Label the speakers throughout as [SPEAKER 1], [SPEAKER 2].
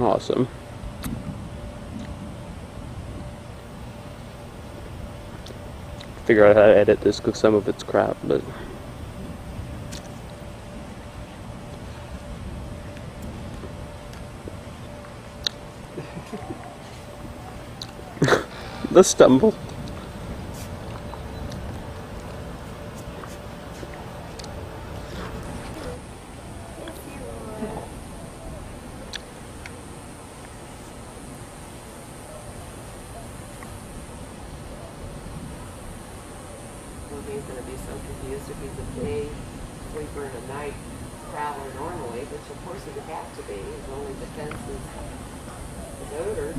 [SPEAKER 1] Awesome. Figure out how to edit this because some of it's crap, but. the stumble.
[SPEAKER 2] He's gonna be so confused if he's a day sleeper and a night prowler normally, which of course he would have to be. His only defense is his odor.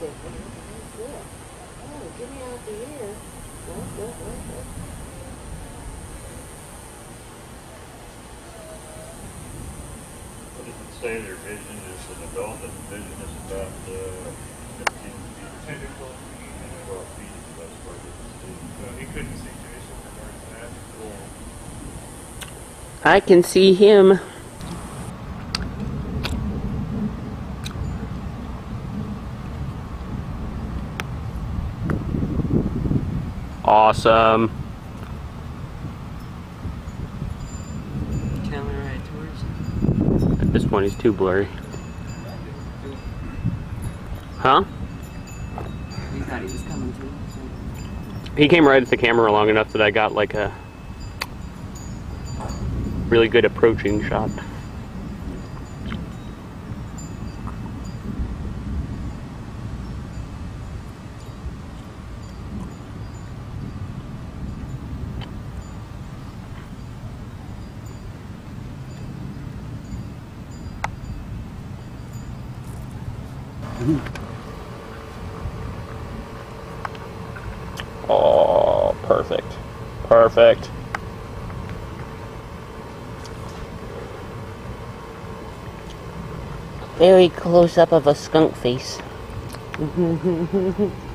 [SPEAKER 2] His only defense was his- No, no. His only defense is say that. Yeah, what is this? Oh, get me out the ear. What? What
[SPEAKER 3] does it say their vision is an adult and the vision is about uh, 15 feet?
[SPEAKER 4] 10 to 12 feet.
[SPEAKER 3] And 12 feet is the best part of the
[SPEAKER 4] So he couldn't see Jason in regards to that.
[SPEAKER 1] I can see him. Awesome.
[SPEAKER 2] Counter right towards
[SPEAKER 1] At this point, he's too blurry. Huh?
[SPEAKER 2] You thought he was coming.
[SPEAKER 1] He came right at the camera long enough that I got like a really good approaching shot. Oh, perfect. Perfect.
[SPEAKER 5] Very close up of a skunk face.